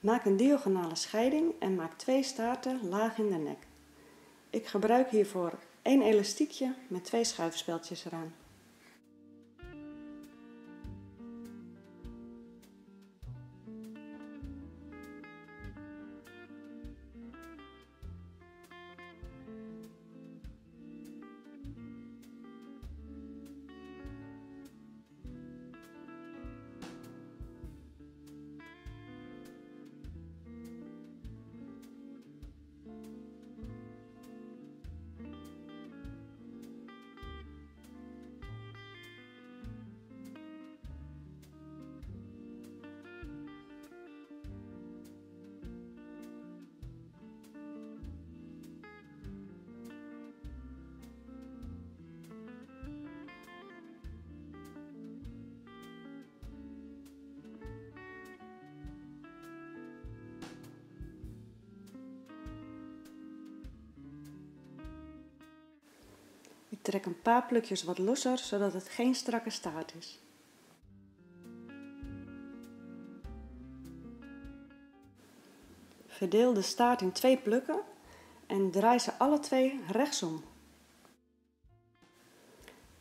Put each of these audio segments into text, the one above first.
Maak een diagonale scheiding en maak twee staarten laag in de nek. Ik gebruik hiervoor één elastiekje met twee schuifspeldjes eraan. Trek een paar plukjes wat losser, zodat het geen strakke staart is. Verdeel de staart in twee plukken en draai ze alle twee rechtsom.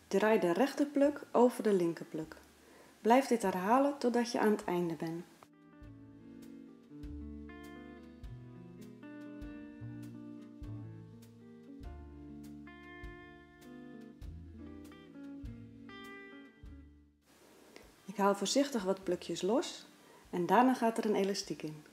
Draai de rechterpluk over de linkerpluk. Blijf dit herhalen totdat je aan het einde bent. Ik haal voorzichtig wat plukjes los en daarna gaat er een elastiek in.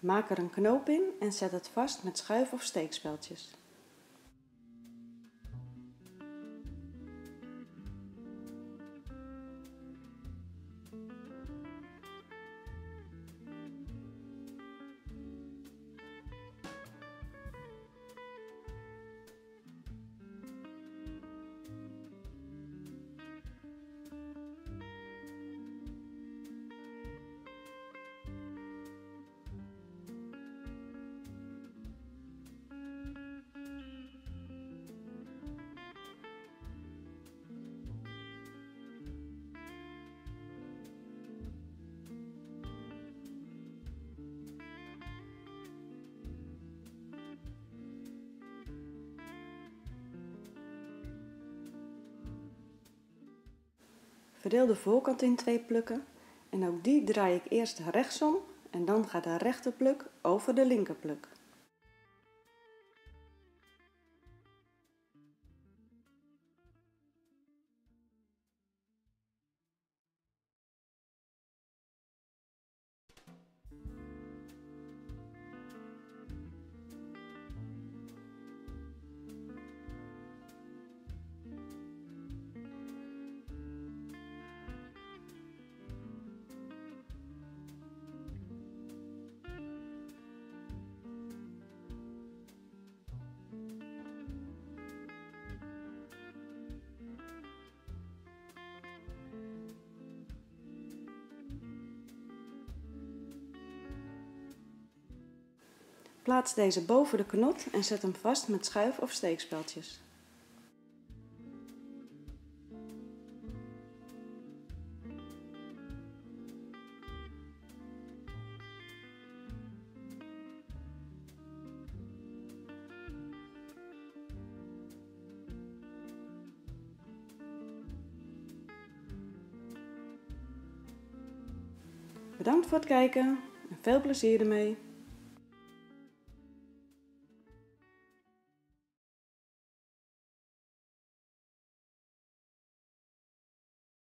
Maak er een knoop in en zet het vast met schuif- of steekspeltjes. Verdeel de voorkant in twee plukken en ook die draai ik eerst rechtsom en dan gaat de rechterpluk over de linkerpluk. Plaats deze boven de knot en zet hem vast met schuif- of steekspeltjes. Bedankt voor het kijken en veel plezier ermee!